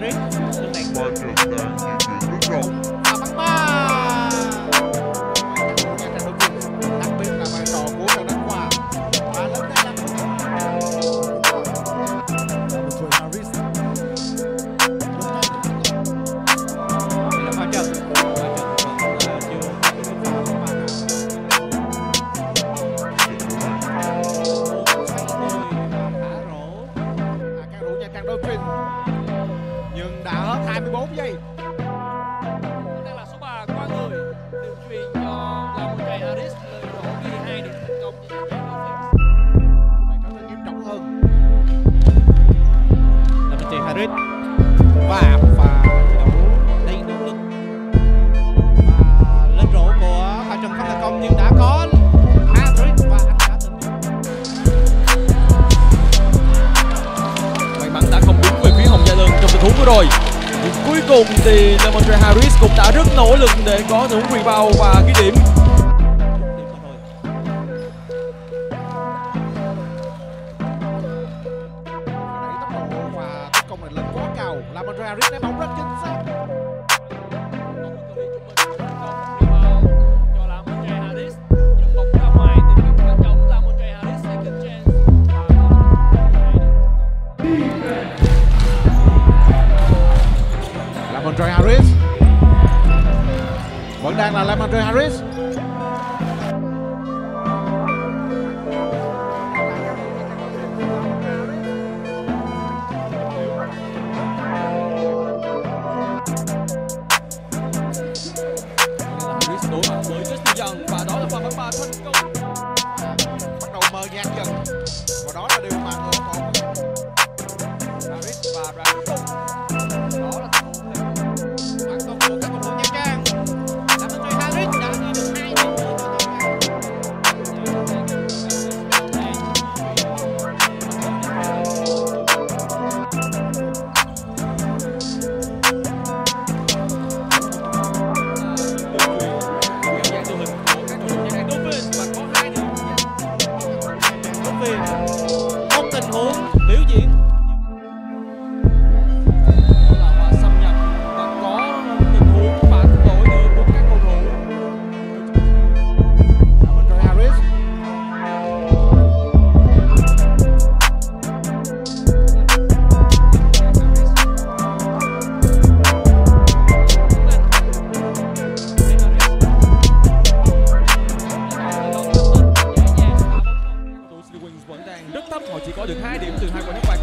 Harris lần này 24 giây. Đang là số 3 qua người. Được truyền cho Lamontre Harris lời rổ ghi hai điểm thành công cho nhà này trở nên nghiêm trọng hơn. Lamontre Harris và một pha thi đấu đầy nỗ lực. Và lên rổ của pha trận không thành công nhưng đã có Harris và anh đã tận dụng may mắn đã không đúng về phía Hồng Gia Lân trong tình huống vừa rồi cuối cùng thì Lamontre Harris cũng đã rất nỗ lực để có những huống rebound và ghi điểm. Tốc độ và công này lên quá cao. Lamontre Harris ném bóng rất chính xác. Lamontre Harris. Vẫn đang là Lamontre Harris Harris có được hai điểm từ hai quả ném phạt